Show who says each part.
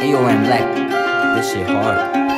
Speaker 1: Hey yo, I'm black. This shit hard.